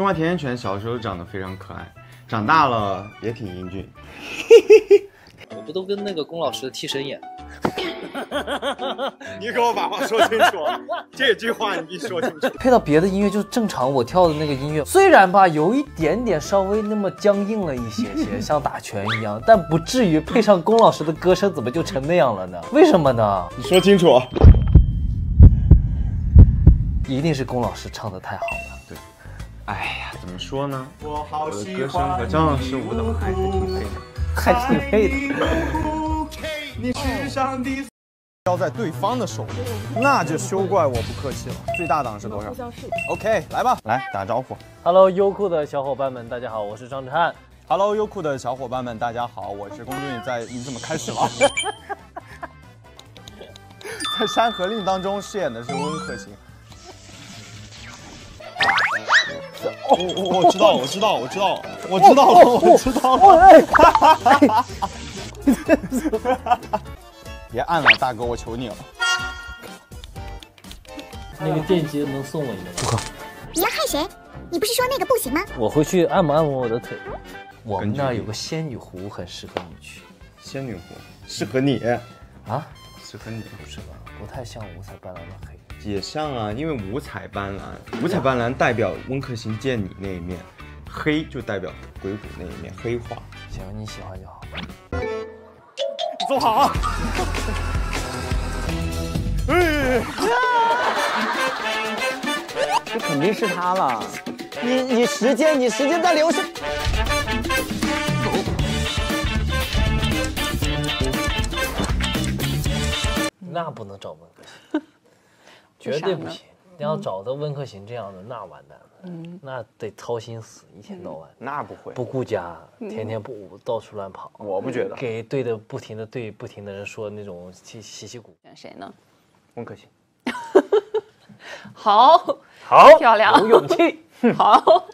中华田园犬小时候长得非常可爱，长大了也挺英俊。我不都跟那个龚老师的替身演？你给我把话说清楚，这句话你必须说清楚。配到别的音乐就正常，我跳的那个音乐虽然吧有一点点稍微那么僵硬了一些些，像打拳一样，但不至于配上龚老师的歌声怎么就成那样了呢？为什么呢？你说清楚。一定是龚老师唱的太好了。说呢？我好我的歌声和张老师舞蹈还是挺配的。还挺配的。你世上帝交在对方的手里，那就休怪我不客气了。最大档是多少？OK，来吧，来打招呼。Hello，优酷的小伙伴们，大家好，我是张哲瀚。Hello，优酷的小伙伴们，大家好，我是龚俊。在你怎么开始了？在《山河令》当中饰演的是温客行。我我知道，我知道，我知道，我知道。了，我知道。了。别按了，大哥，我求你了。那个链接能送我一个吗？你要害谁？你不是说那个不行吗？我回去按摩按摩我的腿。我们那儿有个仙女湖，很适合你去仙女湖适合你，啊？适合你。不是吧？不太像五彩斑斓的黑。也像啊，因为五彩斑斓，五彩斑斓代表温客行见你那一面，黑就代表鬼谷那一面黑化。行，你喜欢就好。坐好啊！这肯定是他了。你你时间你时间在流逝。那不能找温客行，绝对不行。你要找到温客行这样的，那完蛋了。嗯，那得操心死，一天到晚那不会，不顾家，天天不到处乱跑，我不觉得。给对的不停的对不停的人说那种稀稀稀鼓。选谁呢？温客行，好，好，漂亮有勇气。好，